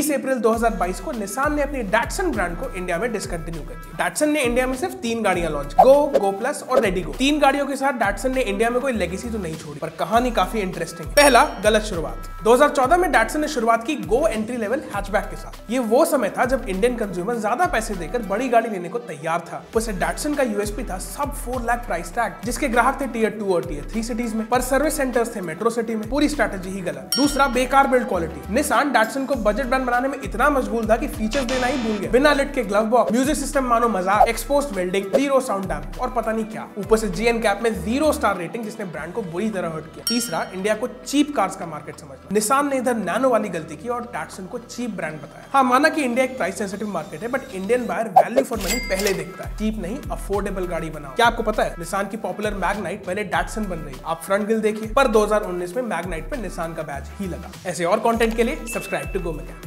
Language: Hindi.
20 अप्रैल 2022 को निसान ने अपनी डैटसन ब्रांड को इंडिया में डिसकंटिन्यू कर दिया। डैटसन ने इंडिया में सिर्फ़ तीन गाड़ियाँ लॉन्च गो गो प्लस और रेडी गो तीन गाड़ियों के साथ डैटसन ने इंडिया में कोई लेगेसी तो नहीं छोड़ी, पर कहानी काफ़ी इंटरेस्टिंग पहला, गलत शुरुआत। 2014 में डैटसन ने शुरुआत की गो एंट्री लेवल हैचबैक के साथ। ये वो समय था जब इंडियन कंज्यूमर ज़्यादा पैसे देकर बड़ी गाड़ी लेने को तैयार था। वैसे डैटसन का यूएसपी था सब फोर लाख प्राइस टैग जिसके ग्राहक थे टीयर टू और टीयर थ्री सिटीज़ में। पर सर्विस सेंटर्स थे मेट्रो सिटी में। पूरी स्ट्रेटेजी ही गलत। दूसरा, बेकार बिल्ड क्वालिटी निशान डैटसन को बजट ब्रांड बनाने में इतना मशगूल था कि फीचर्स देना ही भूल गया बिना लिट के ग्लव बॉक्स म्यूज़िक सिस्टम मानो मज़ाक expose welding zero sound damp और पता नहीं क्या। ऊपर से जीएन कैप में ज़ीरो स्टार रेटिंग जिसने ब्रांड को बुरी तरह हर्ट किया। तीसरा इंडिया को चीप कार्स का मार्केट समझना। निशान ने इधर नैनो वाली गलती की और डैटसन को चीप ब्रांड बताया। हाँ माना कि इंडिया एक प्राइस सेंसिटिव मार्केट है but Indian buyer value for money पहले देखता है। चीप नहीं अफोर्डेबल गाड़ी बनाओ। क्या आपको पता है निशान की पॉपुलर मैगनाइट पहले डैटसन बन रही। आप फ्रंट गिल देखिए, पर 2019 में मैगनाइट पे निशान का बैच ही लगा। ऐसे और कंटेंट के लिए सब्सक्राइब टू गो मैकेनिक